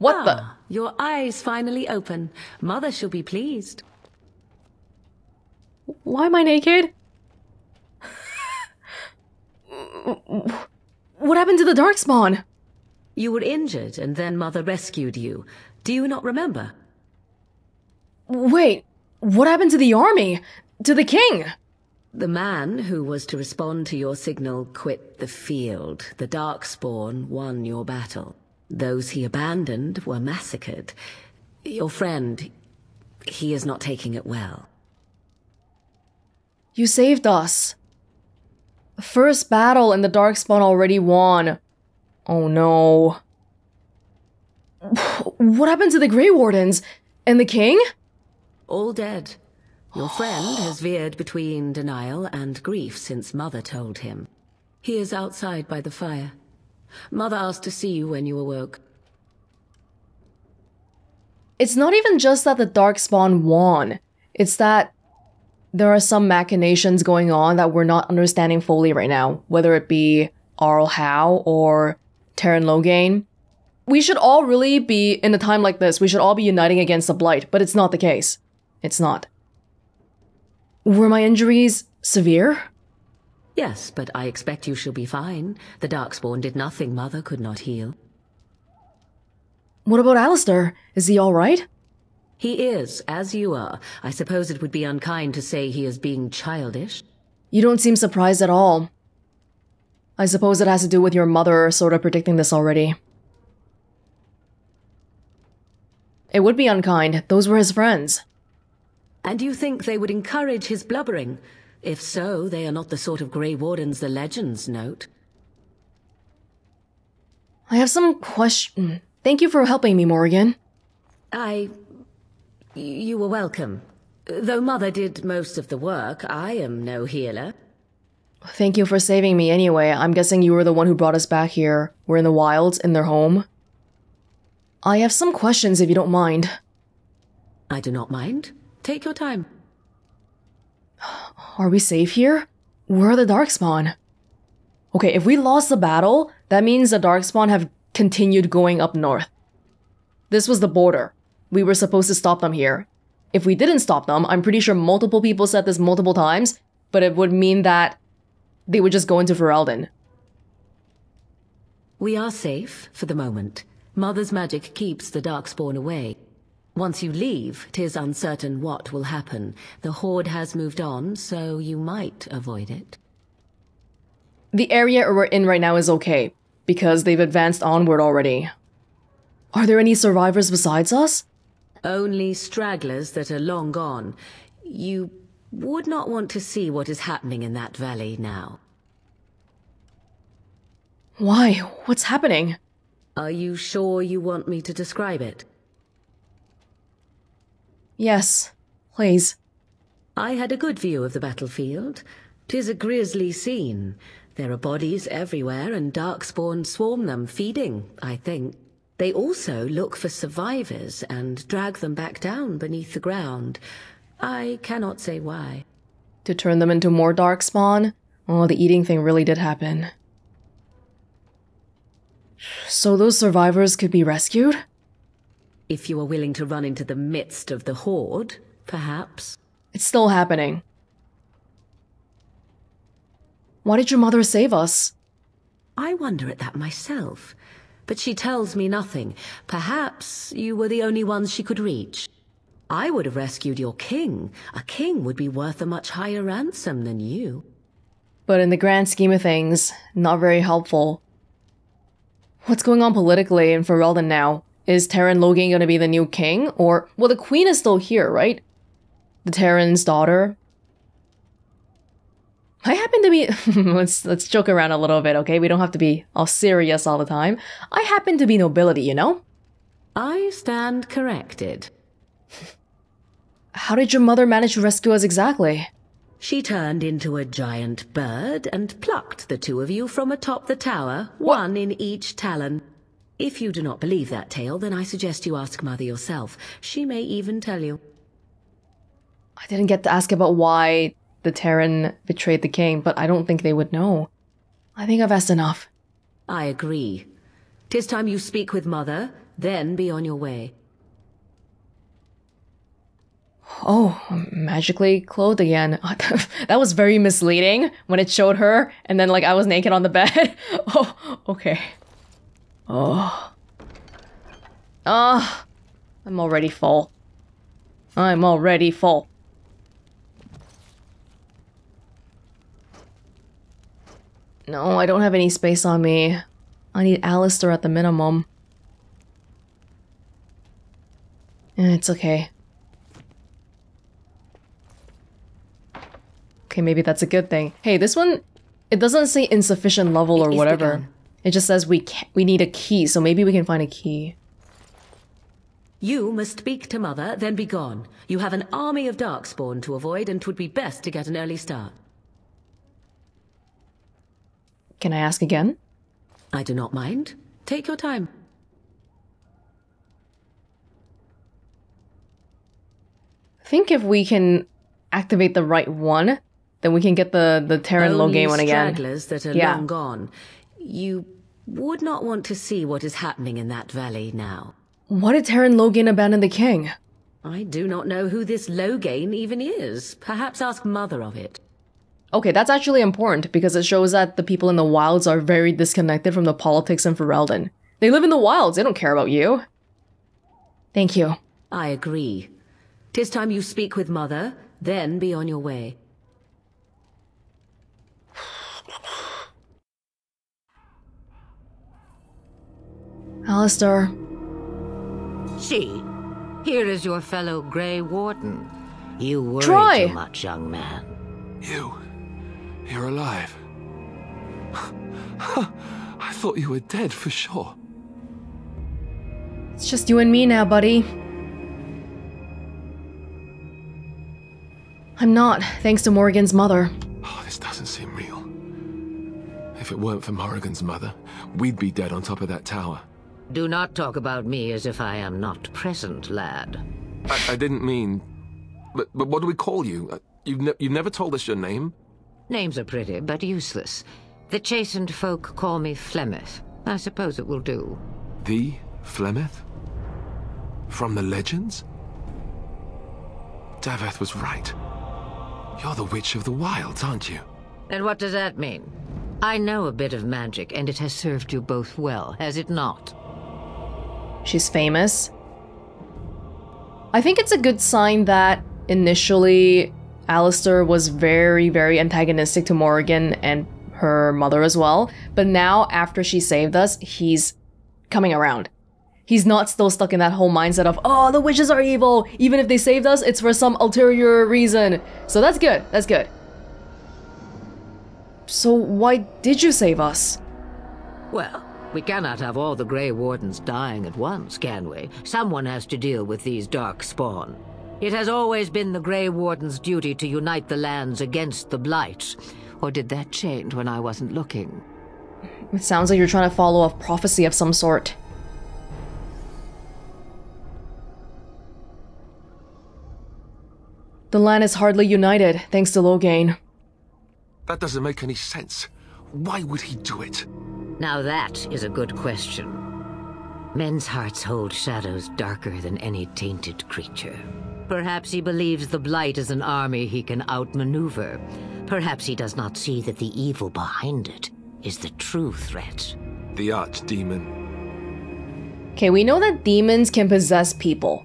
What ah, Your eyes finally open. Mother shall be pleased. Why am I naked? what happened to the Darkspawn? You were injured, and then Mother rescued you. Do you not remember? Wait, what happened to the army? To the king? The man who was to respond to your signal quit the field. The Darkspawn won your battle. Those he abandoned were massacred. Your friend, he is not taking it well. You saved us. First battle in the Darkspawn already won. Oh no. What happened to the Grey Wardens? And the king? All dead. Your friend has veered between denial and grief since Mother told him. He is outside by the fire. Mother asked to see you when you awoke. It's not even just that the Darkspawn won. It's that there are some machinations going on that we're not understanding fully right now, whether it be Arl Howe or Teyrn Loghain. We should all really be, in a time like this, we should all be uniting against the Blight, but it's not the case. It's not. Were my injuries severe? Yes, but I expect you shall be fine. The Darkspawn did nothing Mother could not heal. What about Alistair? Is he alright? He is, as you are. I suppose it would be unkind to say he is being childish. You don't seem surprised at all. I suppose it has to do with your mother sort of predicting this already. It would be unkind. Those were his friends. And you think they would encourage his blubbering? If so, they are not the sort of Grey Wardens the legends note. I have some question. Thank you for helping me, Morgan. I... You were welcome. Though Mother did most of the work, I am no healer. Thank you for saving me anyway. I'm guessing you were the one who brought us back here. We're in the wilds, in their home. I have some questions if you don't mind. I do not mind. Take your time. Are we safe here? Where are the Darkspawn? Okay, if we lost the battle, that means the Darkspawn have continued going up north. This was the border. We were supposed to stop them here. If we didn't stop them, I'm pretty sure multiple people said this multiple times, but it would mean that they would just go into Ferelden. We are safe, for the moment. Mother's magic keeps the Darkspawn away. Once you leave, tis uncertain what will happen. The Horde has moved on, so you might avoid it. The area we're in right now is okay, because they've advanced onward already. Are there any survivors besides us? Only stragglers that are long gone. You would not want to see what is happening in that valley now. Why? What's happening? Are you sure you want me to describe it? Yes, please. I had a good view of the battlefield. Tis a grisly scene. There are bodies everywhere, and Darkspawn swarm them, feeding, I think. They also look for survivors and drag them back down beneath the ground. I cannot say why. To turn them into more Darkspawn? Oh, the eating thing really did happen. So those survivors could be rescued? If you are willing to run into the midst of the Horde, perhaps. It's still happening. Why did your mother save us? I wonder at that myself. But she tells me nothing. Perhaps you were the only ones she could reach. I would have rescued your king. A king would be worth a much higher ransom than you. But in the grand scheme of things, not very helpful. What's going on politically in Ferelden now? Is Teyrn Loghain gonna be the new king? Or, well, the queen is still here, right? The Teyrn's daughter? I happen to be let's let's joke around a little bit, okay? We don't have to be all serious all the time. I happen to be nobility, you know? I stand corrected. How did your mother manage to rescue us exactly? She turned into a giant bird and plucked the two of you from atop the tower, one in each talon. If you do not believe that tale, then I suggest you ask Mother yourself. She may even tell you. I didn't get to ask about why the Teyrn betrayed the king, but I don't think they would know. I think I've asked enough. I agree. Tis time you speak with Mother. then be on your way. Oh, magically clothed again. that was very misleading when it showed her and then like I was naked on the bed. oh, okay. Oh. Ah, oh, I'm already full. I'm already full. No, I don't have any space on me. I need Alistair at the minimum. And it's okay. Okay, maybe that's a good thing. Hey, this one, it doesn't say insufficient level or whatever. It just says we we need a key, so maybe we can find a key. You must speak to Mother, then be gone. You have an army of Darkspawn to avoid, and 'twould be best to get an early start. Can I ask again? I do not mind. Take your time. I think if we can activate the right one, then we can get the the Teyrn Loghain one again. stragglers that are yeah. long gone. You would not want to see what is happening in that valley now. Why did Teyrn Loghain abandon the king? I do not know who this Loghain even is. Perhaps ask Mother of it. Okay, that's actually important because it shows that the people in the wilds are very disconnected from the politics in Ferelden. They live in the wilds, they don't care about you. Thank you. I agree. Tis time you speak with Mother, then be on your way. Alistair. See, here is your fellow Grey Warden. You worry Troy. too much, young man. You? You're alive. I thought you were dead for sure. It's just you and me now, buddy. I'm not, thanks to Morrigan's mother. Oh, this doesn't seem real. If it weren't for Morrigan's mother, we'd be dead on top of that tower. Do not talk about me as if I am not present, lad. I, I didn't mean... But, but what do we call you? Uh, you've, ne you've never told us your name? Names are pretty, but useless. The Chasind folk call me Flemeth. I suppose it will do. The Flemeth? From the legends? Daveth was right. You're the Witch of the Wilds, aren't you? And what does that mean? I know a bit of magic, and it has served you both well, has it not? She's famous. I think it's a good sign that initially Alistair was very, very antagonistic to Morrigan and her mother as well. But now, after she saved us, he's coming around. He's not still stuck in that whole mindset of, oh, the witches are evil. Even if they saved us, it's for some ulterior reason. So that's good. That's good. So why did you save us? Well, we cannot have all the Grey Wardens dying at once, can we? Someone has to deal with these dark spawn. It has always been the Grey Warden's duty to unite the lands against the Blight. Or did that change when I wasn't looking? It sounds like you're trying to follow a prophecy of some sort. The land is hardly united, thanks to Loghain. That doesn't make any sense. Why would he do it? Now that is a good question. Men's hearts hold shadows darker than any tainted creature. Perhaps he believes the Blight is an army he can outmaneuver. Perhaps he does not see that the evil behind it is the true threat. The archdemon. Okay, we know that demons can possess people.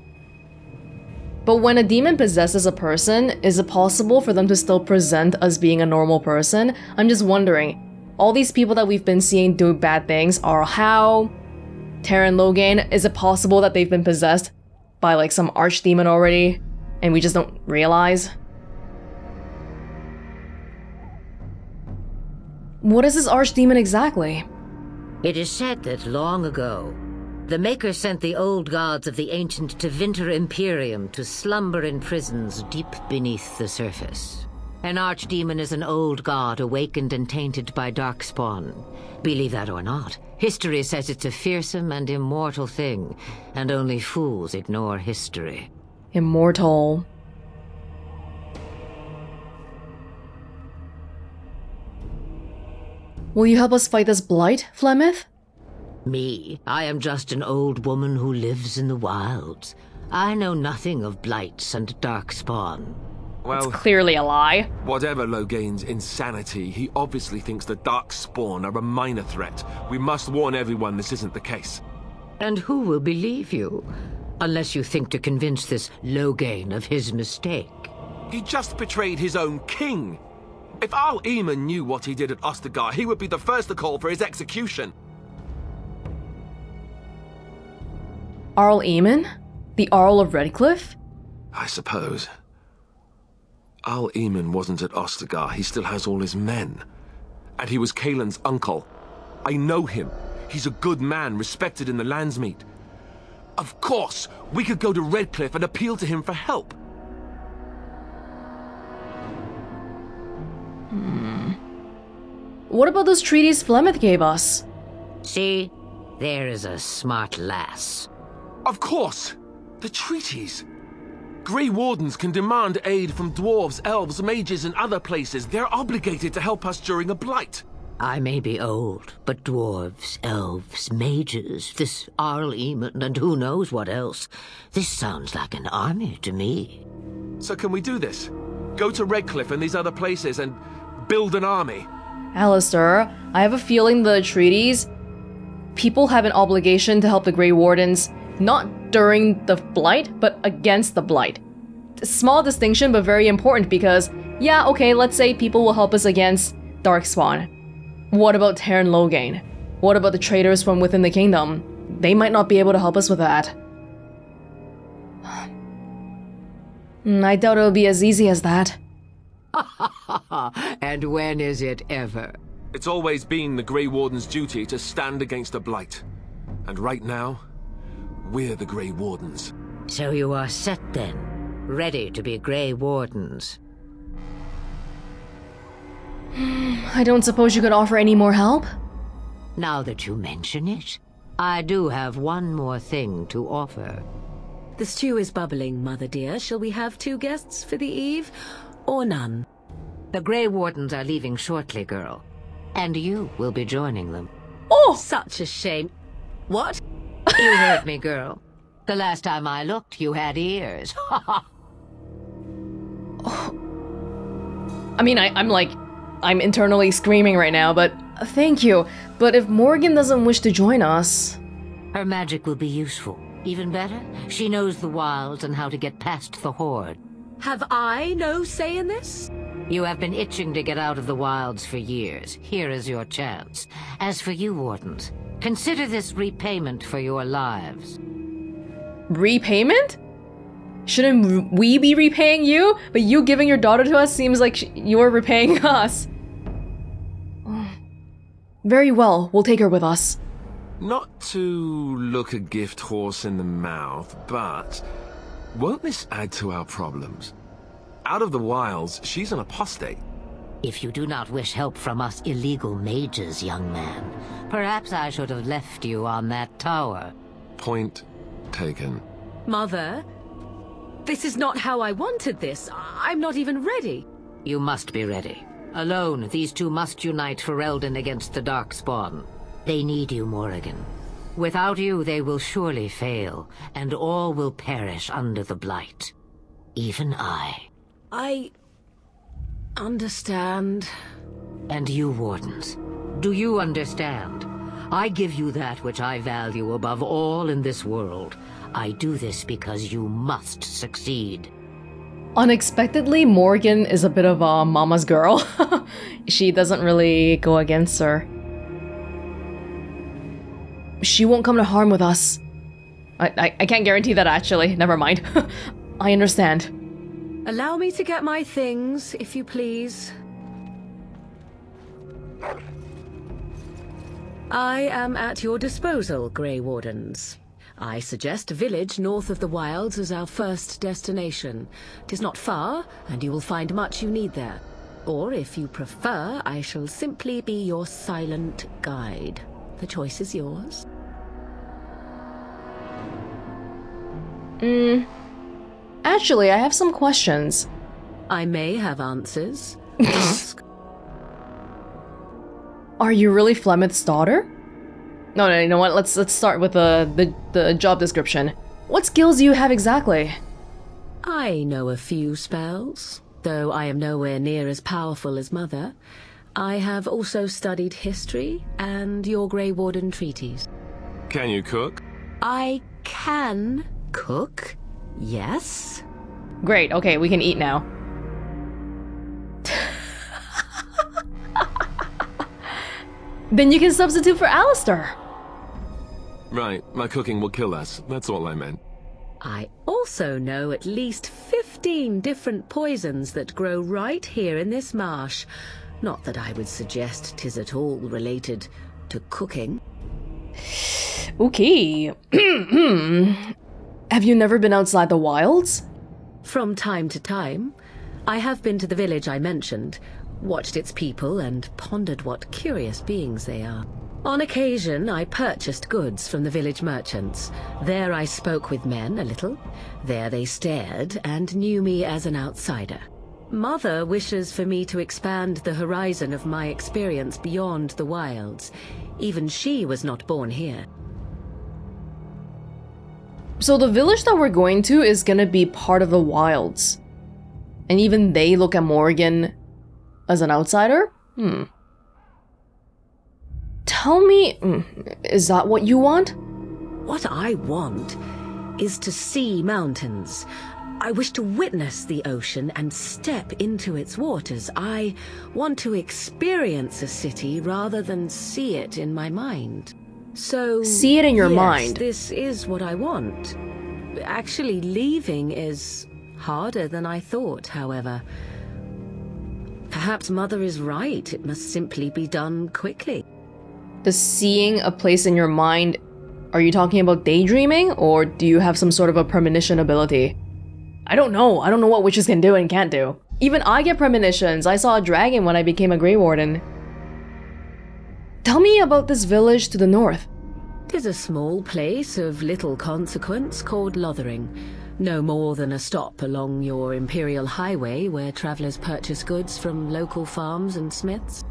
But when a demon possesses a person, is it possible for them to still present as being a normal person? I'm just wondering. All these people that we've been seeing do bad things are how? Teyrn Loghain, is it possible that they've been possessed by like some archdemon already and we just don't realize? What is this archdemon exactly? It is said that long ago, the Maker sent the old gods of the ancient Tevinter Imperium to slumber in prisons deep beneath the surface. An archdemon is an old god awakened and tainted by darkspawn. Believe that or not, history says it's a fearsome and immortal thing, and only fools ignore history. Immortal. Will you help us fight this blight, Flemeth? Me? I am just an old woman who lives in the wilds. I know nothing of blights and darkspawn. Well, Clearly a lie. whatever Loghain's insanity, he obviously thinks the Darkspawn are a minor threat. We must warn everyone this isn't the case. And who will believe you? Unless you think to convince this Loghain of his mistake. He just betrayed his own king. If Arl Eamon knew what he did at Ostagar, he would be the first to call for his execution. Arl Eamon? The Arl of Redcliffe? I suppose. Arl Eamon wasn't at Ostagar. He still has all his men. And he was Cailan's uncle. I know him. He's a good man, respected in the Landsmeet. Of course, we could go to Redcliffe and appeal to him for help. Hmm. What about those treaties Flemeth gave us? See? There is a smart lass. Of course! The treaties! Grey Wardens can demand aid from dwarves, elves, mages, and other places. They're obligated to help us during a blight. I may be old, but dwarves, elves, mages, this Arl Eamon, and who knows what else. This sounds like an army to me. So can we do this? Go to Redcliffe and these other places and build an army? Alistair, I have a feeling the treaties. People have an obligation to help the Grey Wardens, not during the Blight, but against the Blight. Small distinction, but very important because, yeah, okay, let's say people will help us against Darkspawn. What about Teyrn Loghain? What about the traitors from within the kingdom? They might not be able to help us with that. I doubt it'll be as easy as that. and when is it ever? It's always been the Grey Warden's duty to stand against a blight. And right now, we're the Grey Wardens. So you are set then, ready to be Grey Wardens. I don't suppose you could offer any more help? Now that you mention it, I do have one more thing to offer. The stew is bubbling, Mother dear. Shall we have two guests for the eve, or none? The Grey Wardens are leaving shortly, girl. And you will be joining them. Oh! Such a shame. What? You heard me, girl. The last time I looked, you had ears. Ha ha. I mean, I, I'm like, I'm internally screaming right now, but uh, thank you. But if Morgan doesn't wish to join us. Her magic will be useful. Even better, she knows the wilds and how to get past the Horde. Have I no say in this? You have been itching to get out of the wilds for years. Here is your chance. As for you, Wardens, consider this repayment for your lives. Repayment? Shouldn't we be repaying you? But you giving your daughter to us seems like you're repaying us. Very well, we'll take her with us. Not to look a gift horse in the mouth, but won't this add to our problems? Out of the wilds, she's an apostate. If you do not wish help from us illegal mages, young man, perhaps I should have left you on that tower. Point taken. Mother, this is not how I wanted this. I- I'm not even ready. You must be ready. Alone, these two must unite Ferelden against the Darkspawn. They need you, Morrigan. Without you, they will surely fail, and all will perish under the Blight. Even I. I understand. And you, Wardens. Do you understand? I give you that which I value above all in this world. I do this because you must succeed. Unexpectedly, Morgan is a bit of a mama's girl. she doesn't really go against her. She won't come to harm with us. I, I, I can't guarantee that actually. Never mind. I understand. Allow me to get my things, if you please. I am at your disposal, Grey Wardens. I suggest a village north of the wilds as our first destination. Tis not far, and you will find much you need there. Or, if you prefer, I shall simply be your silent guide. The choice is yours. Mm. Actually, I have some questions. I may have answers. Ask. Are you really Flemeth's daughter? No, no, you know what? Let's let's start with the the, the job description. What skills do you have exactly? I know a few spells, though I am nowhere near as powerful as Mother. I have also studied history and your Grey Warden treaties. Can you cook? I can cook, yes. Great. Okay, we can eat now. then you can substitute for Alistair. Right, my cooking will kill us. That's all I meant. I also know at least 15 different poisons that grow right here in this marsh. Not that I would suggest tis at all related to cooking. Okay. Have you never been outside the wilds? From time to time, I have been to the village I mentioned, watched its people, and pondered what curious beings they are. On occasion, I purchased goods from the village merchants. There I spoke with men a little. There they stared and knew me as an outsider. Mother wishes for me to expand the horizon of my experience beyond the wilds. Even she was not born here. So the village that we're going to is gonna be part of the wilds. And even they look at Morgan as an outsider? Hmm. Tell me, mm, is that what you want? What I want is to see mountains. I wish to witness the ocean and step into its waters. I want to experience a city rather than see it in my mind. So See it in your yes, mind. This is what I want. Actually, leaving is harder than I thought, however. Perhaps Mother is right. It must simply be done quickly. Does seeing a place in your mind, are you talking about daydreaming or do you have some sort of a premonition ability? I don't know. I don't know what witches can do and can't do. Even I get premonitions. I saw a dragon when I became a Grey Warden. Tell me about this village to the north. Tis a small place of little consequence called Lothering. No more than a stop along your Imperial Highway where travellers purchase goods from local farms and smiths.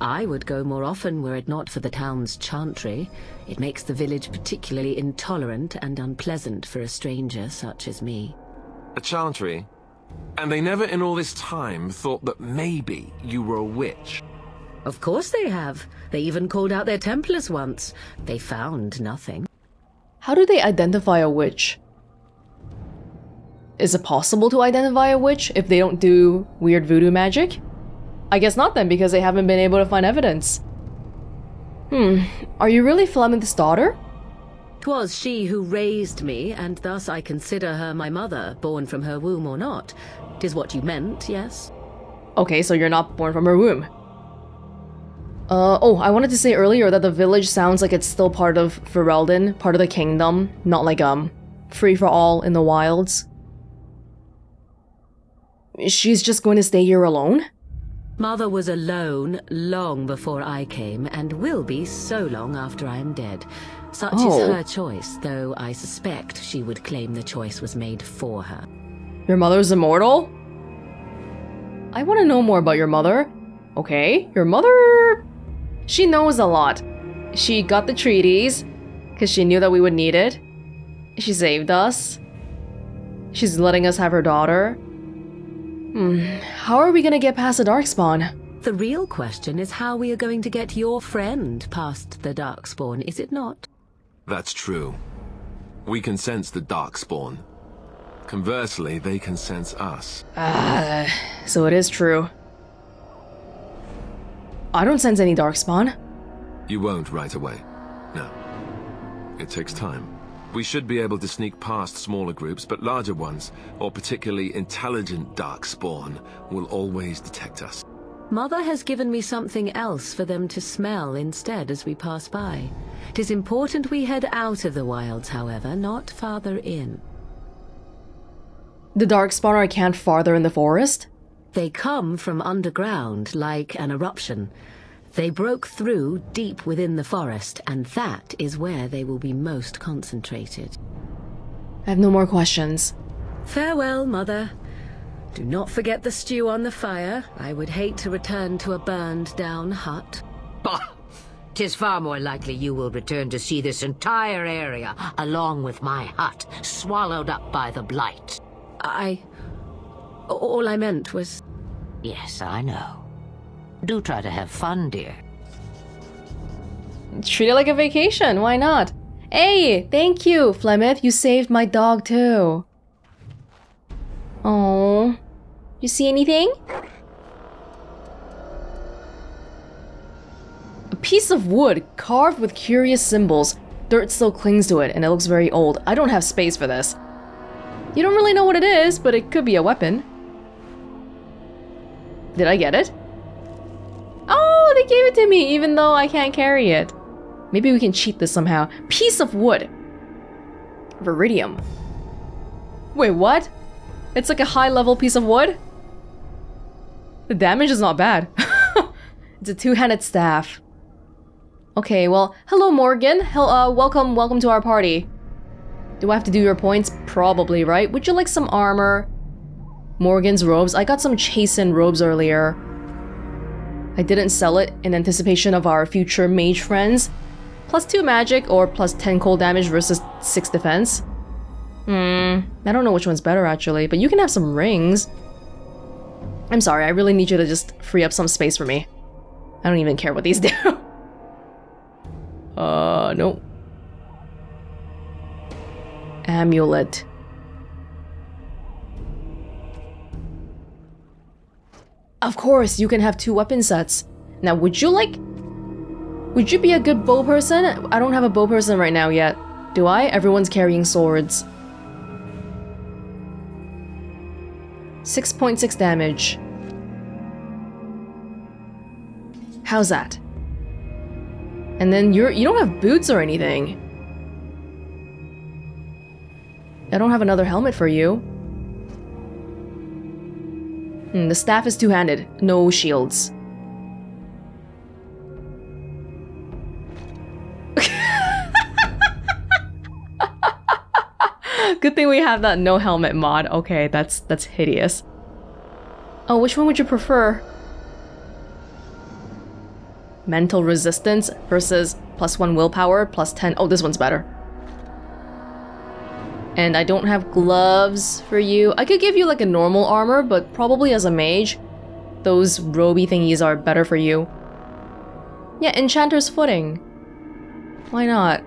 I would go more often were it not for the town's chantry. It makes the village particularly intolerant and unpleasant for a stranger such as me. A chantry? And they never in all this time thought that maybe you were a witch. Of course they have. They even called out their Templars once. They found nothing. How do they identify a witch? Is it possible to identify a witch if they don't do weird voodoo magic? I guess not then, because they haven't been able to find evidence. Hmm, are you really Flemeth's daughter? 'Twas she who raised me, and thus I consider her my mother, born from her womb or not. 'Tis what you meant, yes? Okay, so you're not born from her womb. Uh, oh, I wanted to say earlier that the village sounds like it's still part of Ferelden, part of the kingdom, not like, um, free for all in the wilds. She's just going to stay here alone? Mother was alone long before I came, and will be so long after I am dead. Such Oh. is her choice, though I suspect she would claim the choice was made for her. Your mother's immortal? I want to know more about your mother. Okay, your mother. She knows a lot. She got the treaties because she knew that we would need it. She saved us. She's letting us have her daughter. Hmm, how are we gonna get past the Darkspawn? The real question is how we are going to get your friend past the Darkspawn, is it not? That's true. We can sense the Darkspawn. Conversely, they can sense us. Ah, so it is true. I don't sense any Darkspawn. You won't right away. No. It takes time. We should be able to sneak past smaller groups, but larger ones, or particularly intelligent Darkspawn, will always detect us. Mother has given me something else for them to smell instead as we pass by. It is important we head out of the wilds, however, not farther in. The Darkspawn are camped farther in the forest? They come from underground, like an eruption. They broke through deep within the forest, and that is where they will be most concentrated. I have no more questions. Farewell, Mother. Do not forget the stew on the fire. I would hate to return to a burned down hut. Bah! Tis far more likely you will return to see this entire area, along with my hut, swallowed up by the blight. I... All I meant was... Yes, I know. Do try to have fun, dear. Treat it like a vacation, why not? Hey, thank you, Flemeth. You saved my dog too. Oh, you see anything? A piece of wood carved with curious symbols. Dirt still clings to it and it looks very old. I don't have space for this. You don't really know what it is, but it could be a weapon. Did I get it? Oh, they gave it to me even though I can't carry it. Maybe we can cheat this somehow. Piece of wood. Viridium. Wait, what? It's like a high level piece of wood? The damage is not bad. it's a two-handed staff. Okay, well, hello Morgan. Hel uh, welcome, welcome to our party. Do I have to do your points? Probably, right? Would you like some armor? Morgan's robes. I got some Chasen robes earlier. I didn't sell it in anticipation of our future mage friends. Plus 2 magic or plus 10 cold damage versus 6 defense. Hmm, I don't know which one's better actually, but you can have some rings. I'm sorry, I really need you to just free up some space for me. I don't even care what these do. uh, no. Amulet. Of course, you can have two weapon sets. Now, would you like would you be a good bow person? I don't have a bow person right now yet. Do I? Everyone's carrying swords. 6.6 .6 damage. How's that? And then you're you don't have boots or anything. I don't have another helmet for you. Hmm, the staff is two-handed, no shields. Good thing we have that no helmet mod. Okay, that's that's hideous. Oh, which one would you prefer? Mental resistance versus plus one willpower, plus 10. Oh, this one's better. And I don't have gloves for you. I could give you like a normal armor, but probably as a mage, those roby thingies are better for you. Yeah, Enchanter's Footing. Why not?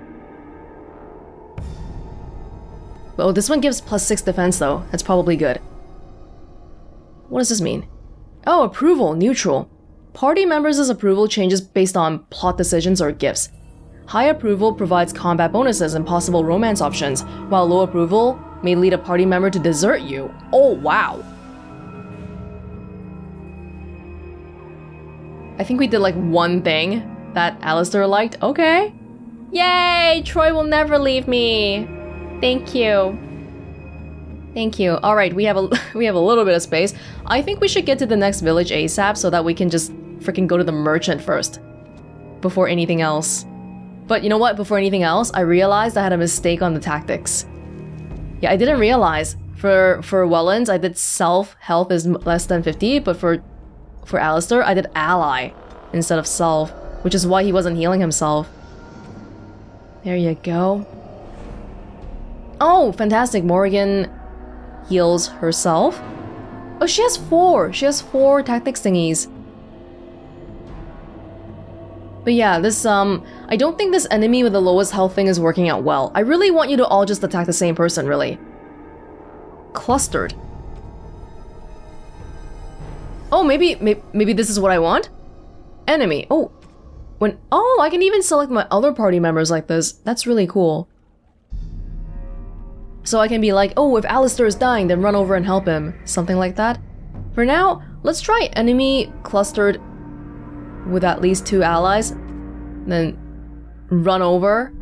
Oh, this one gives plus 6 defense though. That's probably good. What does this mean? Oh, approval, neutral. Party members' approval changes based on plot decisions or gifts. High approval provides combat bonuses and possible romance options, while low approval may lead a party member to desert you. Oh, wow. I think we did like one thing that Alistair liked. Okay. Yay! Troy will never leave me. Thank you. Thank you. All right, we have a we have a little bit of space. I think we should get to the next village ASAP so that we can just freaking go to the merchant first before anything else. But you know what? Before anything else, I realized I had a mistake on the tactics. Yeah, I didn't realize. For for Wellens, I did self health is less than 50, but for for Alistair, I did ally instead of self, which is why he wasn't healing himself. There you go. Oh, fantastic. Morgan heals herself. Oh, she has four. She has four tactics thingies. But yeah, this, um, I don't think this enemy with the lowest health thing is working out well. I really want you to all just attack the same person, really. Clustered. Oh, maybe, maybe, maybe this is what I want? Enemy. Oh. When, oh, I can even select my other party members like this. That's really cool. So I can be like, oh, if Alistair is dying, then run over and help him. Something like that. For now, let's try enemy clustered with at least two allies. Then run over.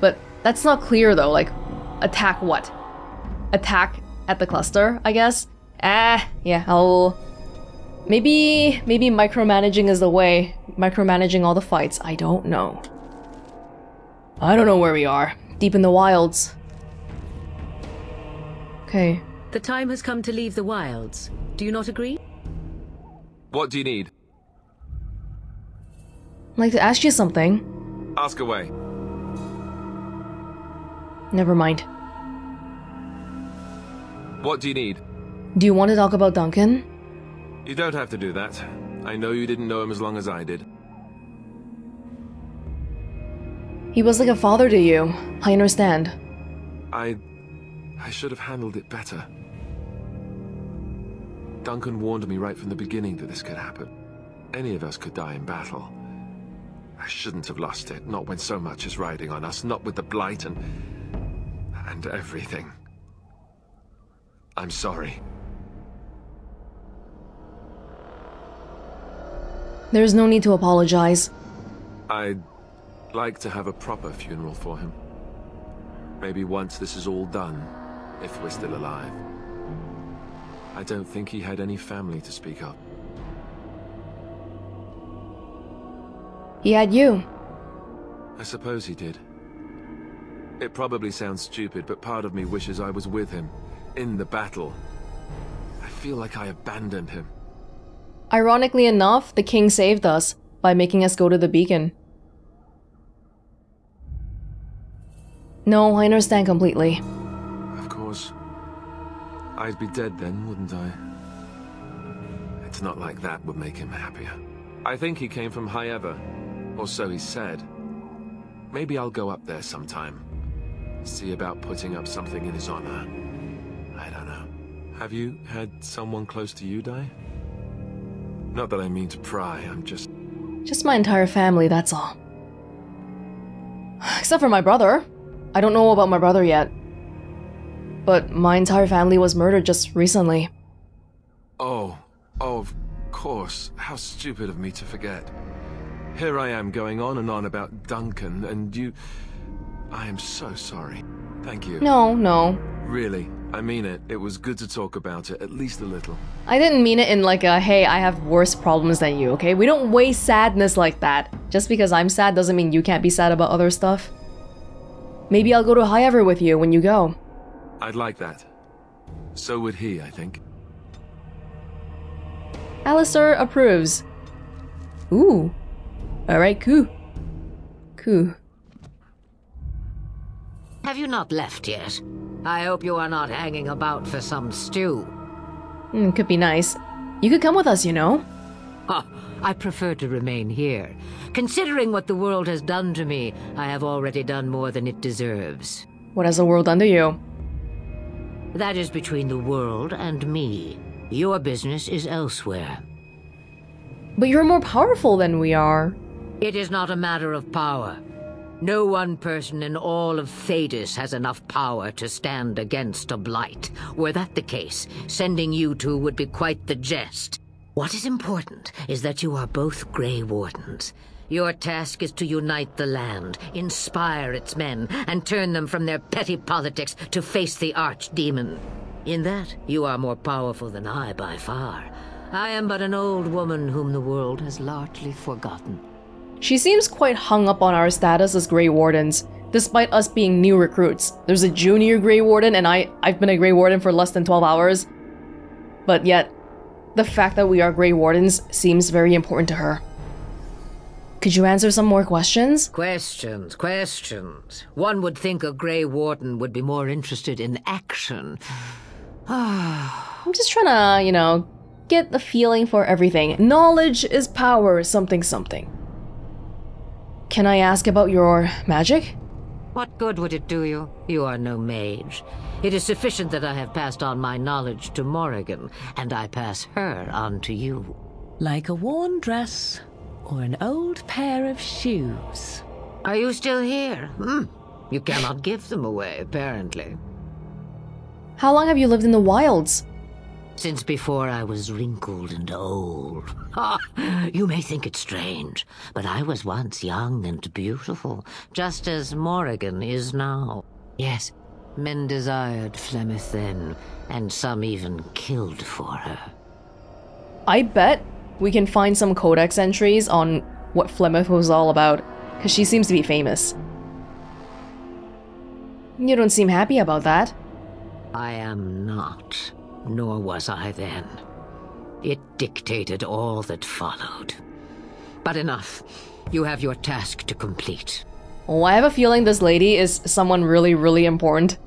But that's not clear though, like, attack what? Attack at the cluster, I guess? Ah, yeah, I'll... Maybe, maybe micromanaging is the way. Micromanaging all the fights, I don't know. I don't know where we are. Deep in the wilds. Okay. The time has come to leave the wilds. Do you not agree? What do you need? I'd like to ask you something. Ask away. Never mind. What do you need? Do you want to talk about Duncan? You don't have to do that. I know you didn't know him as long as I did. He was like a father to you. I understand. I... I should have handled it better. Duncan warned me right from the beginning that this could happen. Any of us could die in battle. I shouldn't have lost it, not when so much is riding on us, not with the Blight and... and everything. I'm sorry. There's no need to apologize. I'd like to have a proper funeral for him. Maybe once this is all done, if we're still alive. I don't think he had any family to speak of. He had you. I suppose he did. It probably sounds stupid, but part of me wishes I was with him, in the battle. I feel like I abandoned him. Ironically enough, the king saved us by making us go to the beacon. No, I understand completely. I'd be dead then, wouldn't I? It's not like that would make him happier. I think he came from Ever, or so he said. Maybe I'll go up there sometime. See about putting up something in his honor. I don't know. Have you had someone close to you die? Not that I mean to pry, I'm just... Just my entire family, that's all. Except for my brother. I don't know about my brother yet. But my entire family was murdered just recently. Oh, oh, of course. How stupid of me to forget. Here I am going on and on about Duncan, and you... I am so sorry. Thank you. No, no. Really, I mean it. It was good to talk about it, at least a little. I didn't mean it in like a, hey, I have worse problems than you, okay? We don't weigh sadness like that. Just because I'm sad doesn't mean you can't be sad about other stuff. Maybe I'll go to Highever with you when you go. I'd like that. So would he, I think. Alistair approves. Ooh. Alright, cool. Cool. Have you not left yet? I hope you are not hanging about for some stew. Mm, could be nice. You could come with us, you know? Oh, I prefer to remain here. Considering what the world has done to me, I have already done more than it deserves. What has the world done to you? That is between the world and me. Your business is elsewhere. But you're more powerful than we are. It is not a matter of power. No one person in all of Thedas has enough power to stand against a blight. Were that the case, sending you two would be quite the jest. What is important is that you are both Grey Wardens. Your task is to unite the land, inspire its men, and turn them from their petty politics to face the archdemon. In that, you are more powerful than I by far. I am but an old woman whom the world has largely forgotten. She seems quite hung up on our status as Grey Wardens, despite us being new recruits. There's a junior Grey Warden, and I, I've been a Grey Warden for less than 12 hours. But yet, the fact that we are Grey Wardens seems very important to her. Could you answer some more questions? Questions, questions. One would think a Grey Warden would be more interested in action. I'm just trying to, you know, get the feeling for everything. Knowledge is power, something something. Can I ask about your magic? What good would it do you? You are no mage. It is sufficient that I have passed on my knowledge to Morrigan, and I pass her on to you. Like a worn dress or an old pair of shoes. Are you still here? Hmm. You cannot give them away, apparently. How long have you lived in the wilds? Since before I was wrinkled and old. You may think it strange, but I was once young and beautiful, just as Morrigan is now. Yes, men desired Flemeth then, and some even killed for her. I bet we can find some codex entries on what Flemeth was all about, because she seems to be famous. You don't seem happy about that. I am not, nor was I then. It dictated all that followed. But enough. You have your task to complete. Oh, I have a feeling this lady is someone really, really important,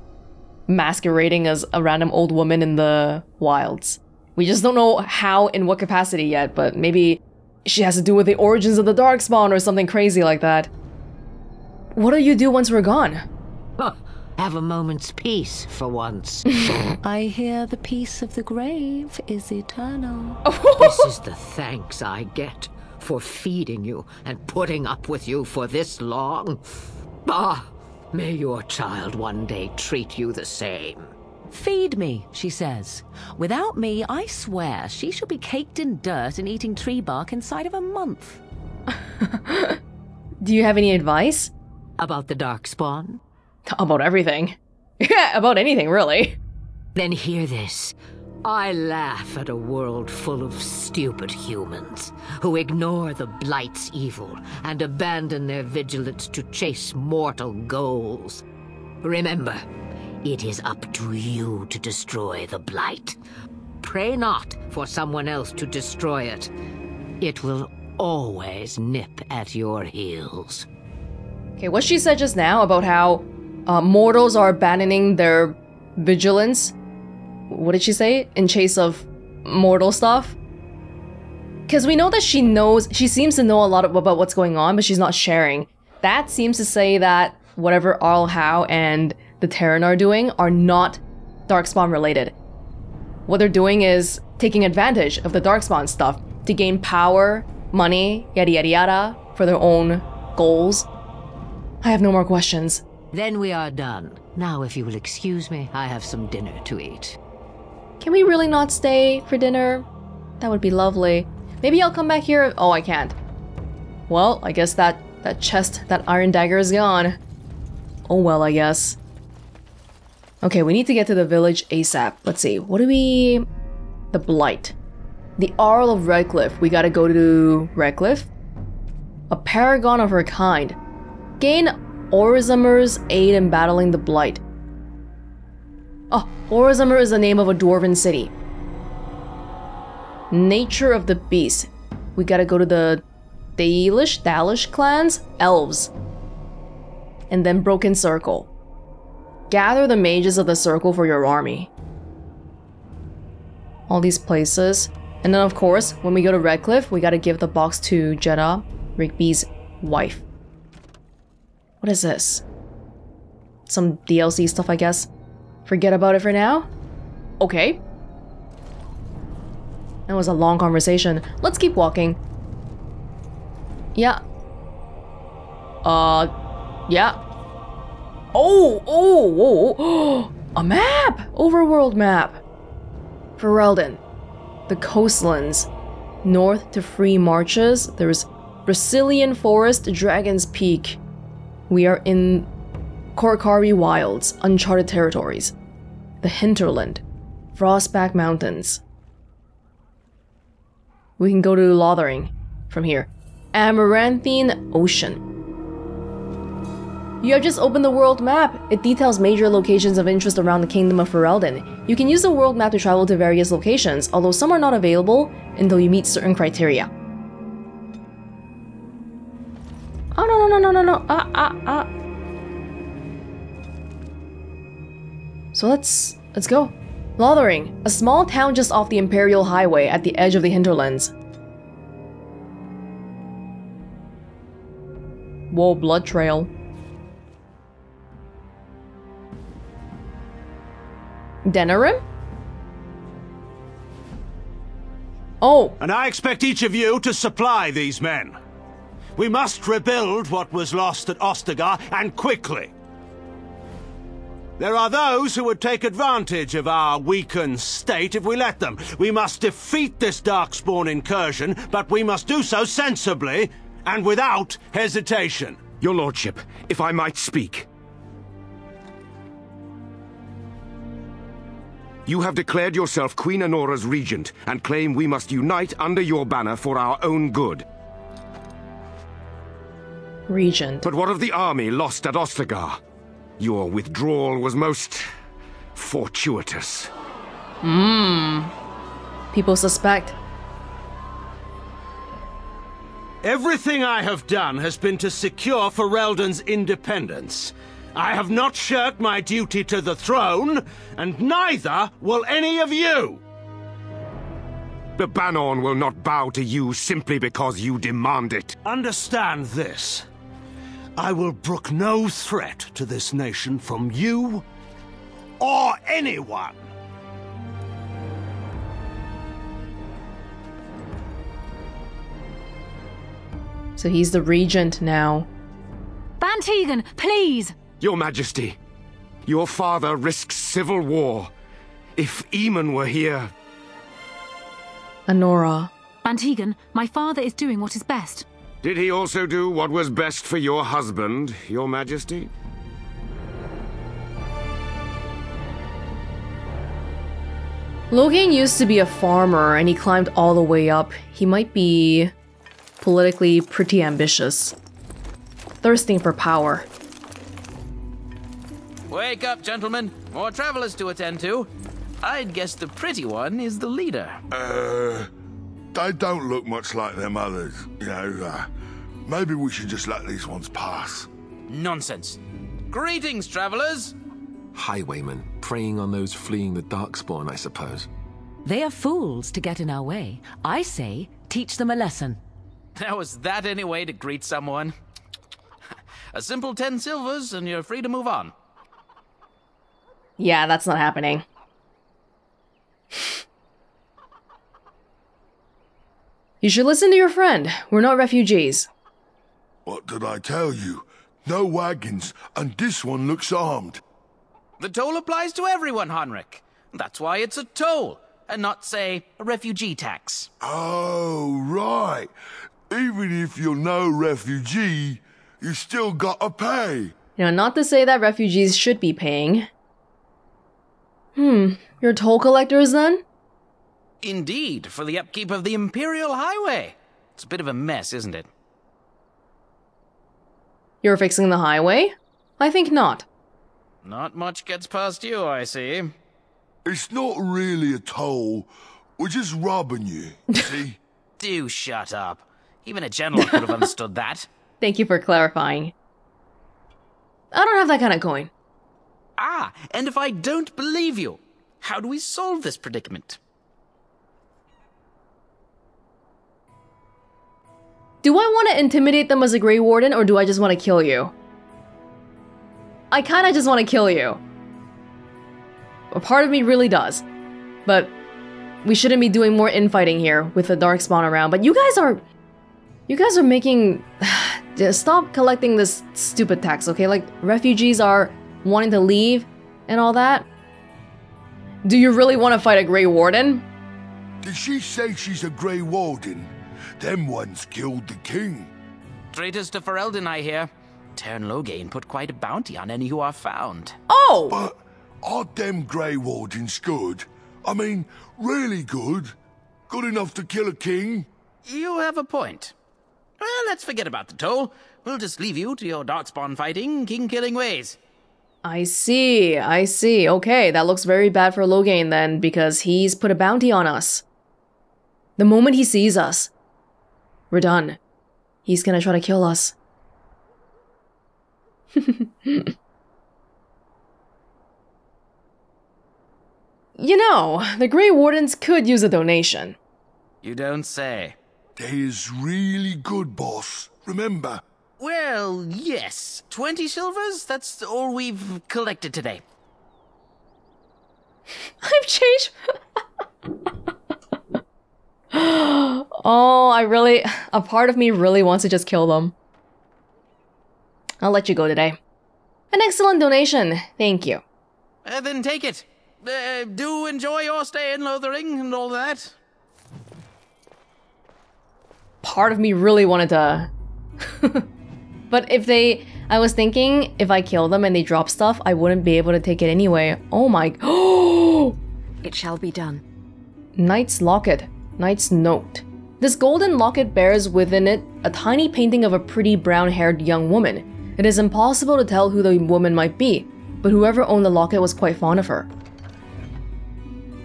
masquerading as a random old woman in the wilds. We just don't know how, in what capacity yet, but maybe she has to do with the origins of the Darkspawn or something crazy like that. What do you do once we're gone? Huh. Have a moment's peace for once. I hear the peace of the grave is eternal. this is the thanks I get for feeding you and putting up with you for this long. Bah! may your child one day treat you the same. Feed me, she says. Without me, I swear she shall be caked in dirt and eating tree bark inside of a month. Do you have any advice? About the Darkspawn? About everything. Yeah, about anything, really. Then hear this. I laugh at a world full of stupid humans who ignore the Blight's evil and abandon their vigilance to chase mortal goals. Remember, it is up to you to destroy the Blight. Pray not for someone else to destroy it. It will always nip at your heels. Okay, what she said just now about how uh, mortals are abandoning their vigilance. What did she say? In chase of mortal stuff? Because we know that she knows, she seems to know a lot about what's going on, but she's not sharing. That seems to say that whatever Arl Howe and the Teyrn are doing are not Darkspawn related. What they're doing is taking advantage of the Darkspawn stuff to gain power, money, yada yada yada, for their own goals. I have no more questions. Then we are done. Now, if you will excuse me, I have some dinner to eat. Can we really not stay for dinner? That would be lovely. Maybe I'll come back here. Oh, I can't. Well, I guess that, that chest, that iron dagger is gone. Oh well, I guess. Okay, we need to get to the village ASAP. Let's see, what do we... The Blight. The Arl of Redcliffe. We gotta go to Redcliffe. A paragon of her kind. Gain Orzammar's aid in battling the Blight. Oh, Orzammur is the name of a dwarven city. Nature of the beast. We gotta go to the Dalish, Dalish clans? Elves. And then Broken Circle. Gather the mages of the circle for your army. All these places. And then, of course, when we go to Redcliffe, we gotta give the box to Jedha, Rigby's wife. What is this? Some DLC stuff, I guess. Forget about it for now? Okay. That was a long conversation. Let's keep walking. Yeah. Uh, yeah. Oh, oh, oh, a map! Overworld map. Ferelden. The coastlands. North to Free Marches, there's Brecilian Forest, Dragon's Peak. We are in Korcari Wilds, uncharted territories. The Hinterland. Frostback Mountains. We can go to Lothering from here. Amaranthine Ocean. You have just opened the world map. It details major locations of interest around the Kingdom of Ferelden. You can use the world map to travel to various locations, although some are not available until you meet certain criteria. Oh no no no no no no ah ah ah. So let's let's go. Lothering, a small town just off the Imperial Highway at the edge of the hinterlands. Whoa, blood trail. Denerim? Oh, And I expect each of you to supply these men. We must rebuild what was lost at Ostagar, and quickly. There are those who would take advantage of our weakened state if we let them. We must defeat this Darkspawn incursion, but we must do so sensibly and without hesitation. Your lordship, if I might speak. You have declared yourself Queen Anora's regent and claim we must unite under your banner for our own good. Regent. But what of the army lost at Ostagar? Your withdrawal was most fortuitous. Mmm. People suspect. Everything I have done has been to secure Ferelden's independence. I have not shirked my duty to the throne, and neither will any of you! The Bannorn will not bow to you simply because you demand it. Understand this. I will brook no threat to this nation from you or anyone. So he's the regent now. Bann Teagan, please! Your Majesty, your father risks civil war. If Eamon were here... Anora. Bann Teagan, my father is doing what is best. Did he also do what was best for your husband, your Majesty? Loghain used to be a farmer and he climbed all the way up. He might be politically pretty ambitious. Thirsting for power. Wake up, gentlemen. More travelers to attend to. I'd guess the pretty one is the leader. Uh, they don't look much like them others. You know, uh, maybe we should just let these ones pass. Nonsense. Greetings, travelers. Highwaymen, preying on those fleeing the Darkspawn, I suppose. They are fools to get in our way. I say, teach them a lesson. Now, was that any way to greet someone? A simple ten silvers, and you're free to move on. Yeah, that's not happening. you should listen to your friend. We're not refugees. What did I tell you? No wagons, and this one looks armed. The toll applies to everyone, Honric. That's why it's a toll, and not, say, a refugee tax. Oh, right. Even if you're no refugee, you still gotta pay. You know, not to say that refugees should be paying. Hmm, you're toll collectors then? Indeed, for the upkeep of the Imperial Highway. It's a bit of a mess, isn't it? You're fixing the highway? I think not. Not much gets past you, I see. It's not really a toll. We're just robbing you, see? Do shut up. Even a gentleman could have understood that. Thank you for clarifying. I don't have that kind of coin. Ah, and if I don't believe you, how do we solve this predicament? Do I want to intimidate them as a Grey Warden, or do I just want to kill you? I kinda just want to kill you. A part of me really does. But we shouldn't be doing more infighting here with the Darkspawn around. But you guys are... You guys are making... Stop collecting this stupid tax, okay? Like, refugees are wanting to leave and all that. Do you really want to fight a Grey Warden? Did she say she's a Grey Warden? Them ones killed the king. Traitors to Ferelden, I hear. Teyrn Loghain put quite a bounty on any who are found. Oh! But are them Grey Wardens good? I mean, really good? Good enough to kill a king? You have a point. Well, let's forget about the toll. We'll just leave you to your darkspawn fighting, king killing ways. I see, I see. Okay, that looks very bad for Loghain then, because he's put a bounty on us. The moment he sees us, we're done. He's gonna try to kill us. you know, the Grey Wardens could use a donation. You don't say. They's really good, boss. Remember, Well, yes. Twenty silvers? That's all we've collected today. I've changed. oh, I really. A part of me really wants to just kill them. I'll let you go today. An excellent donation. Thank you. Uh, then take it. Uh, do enjoy your stay in Lothering and all that. Part of me really wanted to. but if they. I was thinking if I kill them and they drop stuff, I wouldn't be able to take it anyway. Oh my. Oh! It shall be done. Knight's Locket. Knight's Note. This golden locket bears within it a tiny painting of a pretty brown haired young woman. It is impossible to tell who the woman might be, but whoever owned the locket was quite fond of her.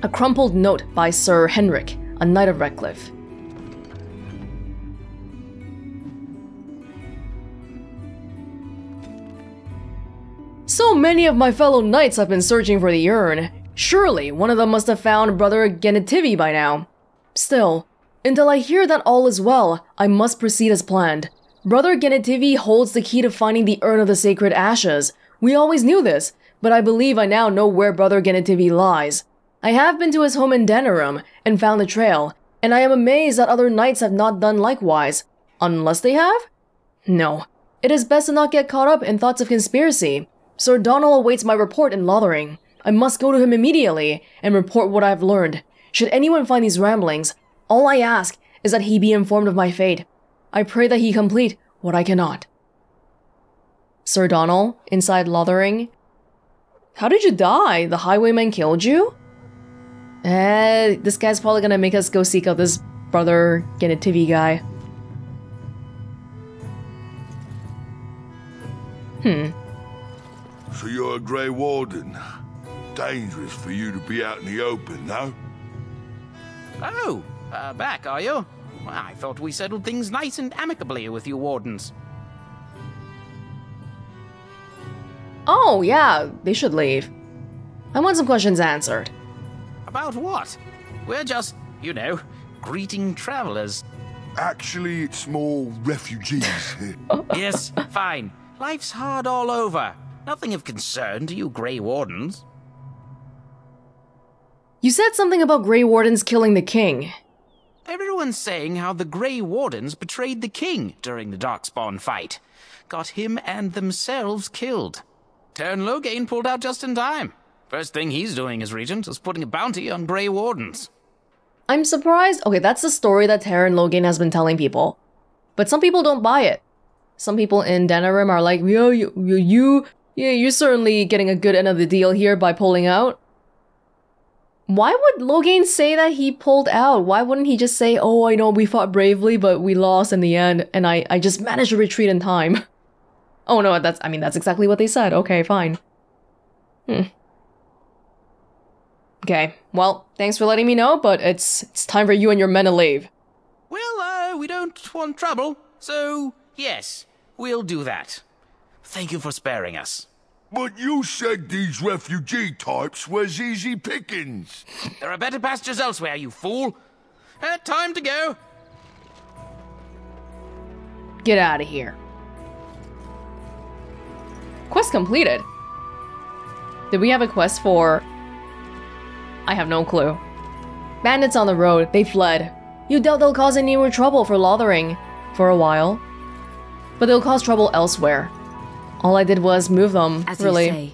A crumpled note by Sir Henrik, a knight of Redcliffe. So many of my fellow knights have been searching for the urn. Surely one of them must have found Brother Genetivi by now. Still, until I hear that all is well, I must proceed as planned. Brother Genetivi holds the key to finding the urn of the sacred ashes. We always knew this, but I believe I now know where Brother Genetivi lies. I have been to his home in Denerim and found the trail, and I am amazed that other knights have not done likewise. Unless they have? No. It is best to not get caught up in thoughts of conspiracy. Sir Donall awaits my report in Lothering. I must go to him immediately and report what I have learned. Should anyone find these ramblings, all I ask is that he be informed of my fate. I pray that he complete what I cannot. Sir Donall, inside Lothering. How did you die? The highwayman killed you? Eh, this guy's probably gonna make us go seek out this brother Genetivi guy. Hmm. So you're a Grey Warden. Dangerous for you to be out in the open, no? Oh, uh, back, are you? Well, I thought we settled things nice and amicably with you wardens. Oh, yeah, they should leave. I want some questions answered. About what? We're just, you know, greeting travelers. Actually, it's more refugees. yes, fine. Life's hard all over. Nothing of concern to you Grey Wardens. You said something about Grey Wardens killing the king. Everyone's saying how the Grey Wardens betrayed the king during the Darkspawn fight. Got him and themselves killed. Teyrn Loghain pulled out just in time. First thing he's doing as regent is putting a bounty on Grey Wardens. I'm surprised. Okay, that's the story that Teyrn Loghain has been telling people. But some people don't buy it. Some people in Denerim are like, yo, you, you, you, yeah, you're certainly getting a good end of the deal here by pulling out. Why would Loghain say that he pulled out? Why wouldn't he just say, oh, I know we fought bravely, but we lost in the end, and I, I just managed to retreat in time? oh no, that's, I mean, that's exactly what they said. Okay, fine. Hmm. Okay, well, thanks for letting me know, but it's, it's time for you and your men to leave. Well, uh, we don't want trouble, so yes, we'll do that. Thank you for sparing us. But you said these refugee types was easy pickings. There are better pastures elsewhere, you fool. Uh, time to go. Get out of here. Quest completed. Did we have a quest for... I have no clue. Bandits on the road. They fled. You doubt they'll cause any more trouble for Lothering. For a while. But they'll cause trouble elsewhere. All I did was move them, As really. you say,